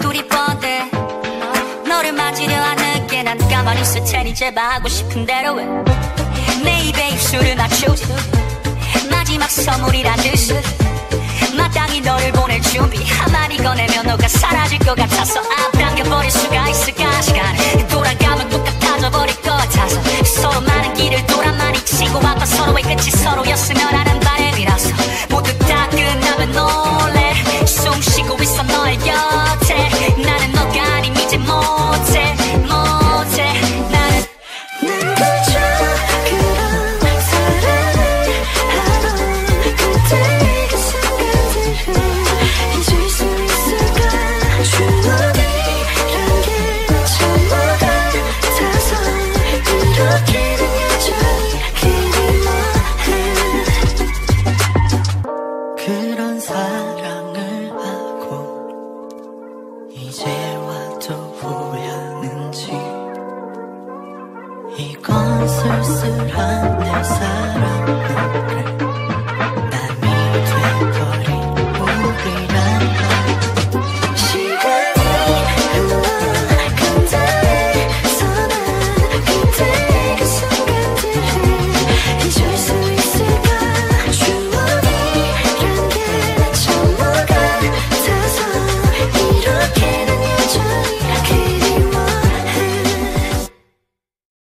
둘이 뻗대 너를 맞으려 하는 게난 가만히 있을 테니 제발 하고 싶은 대로 해내 입에 입술을 맞추지. 마지막 선물이란 듯이 마땅히 너를 보낼 준비. 한마디 꺼내면 너가 사라질 것 같아서 앞당겨버릴 수가 있을까? 시간을 돌아가면 똑같아져 버릴 것 같아서 서로 많은 길을 돌아만 잊히고 아까 서로의 끝이 서로였으면 하는 그런 사랑을 하고 이제 와도 후회하는지. 이건 쓸쓸한